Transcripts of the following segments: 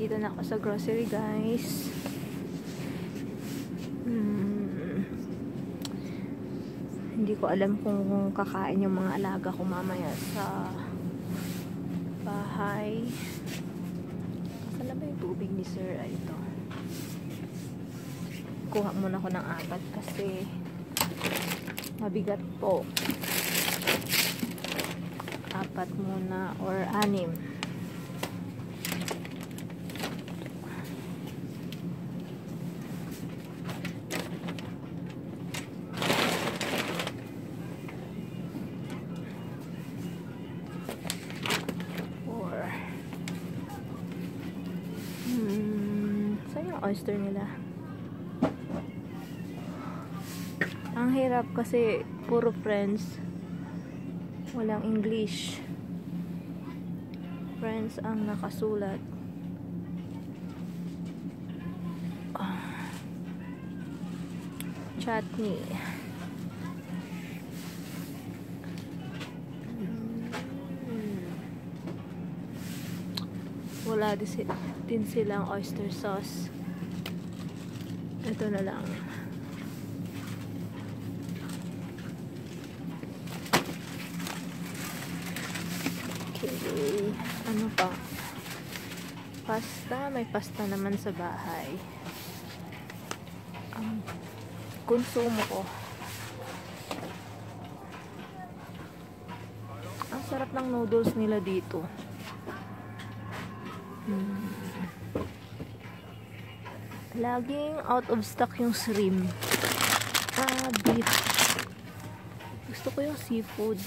Dito na ako sa grocery, guys. Hmm. Hindi ko alam kung kakain yung mga alaga ko mamaya sa bahay. Na ba yung tubig ni Sir? Ay, ito. Kuha muna ako ng apat kasi mabigat po. Apat muna or anim. Oyster nila? Ang hirap kasi puro friends. Walang English. Friends ang nakasulat. Ah. Chutney. Wala din silang oyster sauce. Ito na lang. Okay. Ano pa? Pasta. May pasta naman sa bahay. Ang konsumo ko. Ang sarap ng noodles nila dito. Hmm. Laging out of stock yung shrimp. Ah, beef. Gusto ko yung seafood.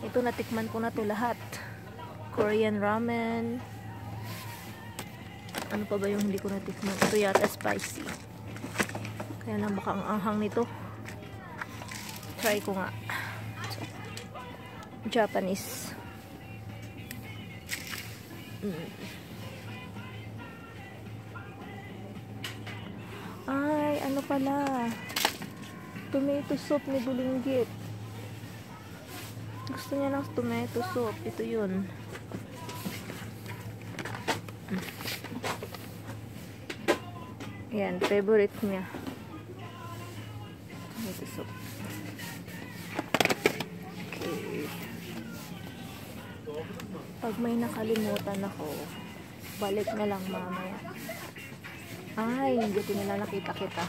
Ito natikman ko na to lahat. Korean ramen. Ano pa ba yung hindi ko natikman? Ito yata spicy. Kaya lang baka ang anghang nito. Try ko nga. Japanese. Mm. Ano pala? Tomato soup ni Bulinggit. Gusto niya ng tomato soup. Ito yun. Yan, favorite niya. Tomato soup. Okay. Pag may nakalimutan ako, balik na lang mamaya. Ay, hindi nila nakita kita.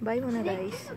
Bye muna guys.